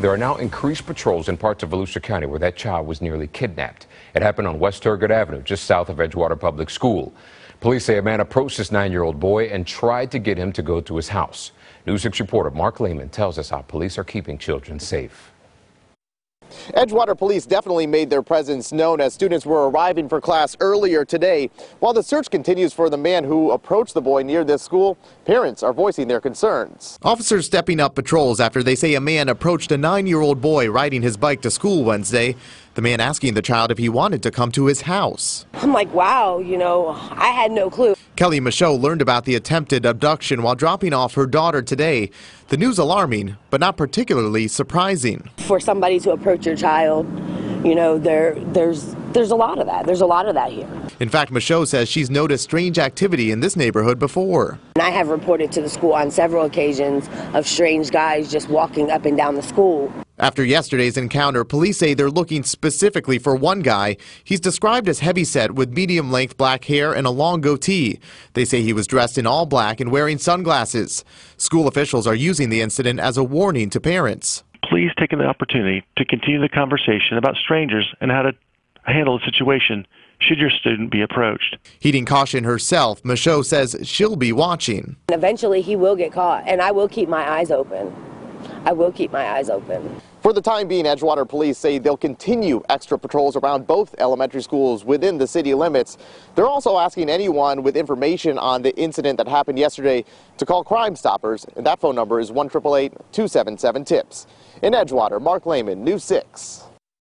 There are now increased patrols in parts of Volusia County where that child was nearly kidnapped. It happened on West Turgot Avenue, just south of Edgewater Public School. Police say a man approached this nine-year-old boy and tried to get him to go to his house. News 6 reporter Mark Lehman tells us how police are keeping children safe. Edgewater police definitely made their presence known as students were arriving for class earlier today. While the search continues for the man who approached the boy near this school, parents are voicing their concerns. Officers stepping up patrols after they say a man approached a nine-year-old boy riding his bike to school Wednesday. The man asking the child if he wanted to come to his house. I'm like, wow, you know, I had no clue. Kelly Michaud learned about the attempted abduction while dropping off her daughter today. The news alarming, but not particularly surprising. For somebody to approach your child, you know, there, there's, there's a lot of that. There's a lot of that here. In fact, Michaud says she's noticed strange activity in this neighborhood before. And I have reported to the school on several occasions of strange guys just walking up and down the school. After yesterday's encounter, police say they're looking specifically for one guy. He's described as heavyset with medium length black hair and a long goatee. They say he was dressed in all black and wearing sunglasses. School officials are using the incident as a warning to parents. Please take the opportunity to continue the conversation about strangers and how to handle the situation should your student be approached. Heeding caution herself, Michaud says she'll be watching. Eventually, he will get caught, and I will keep my eyes open. I will keep my eyes open. For the time being, Edgewater police say they'll continue extra patrols around both elementary schools within the city limits. They're also asking anyone with information on the incident that happened yesterday to call Crime Stoppers, and that phone number is 1 277 TIPS. In Edgewater, Mark Lehman, News 6.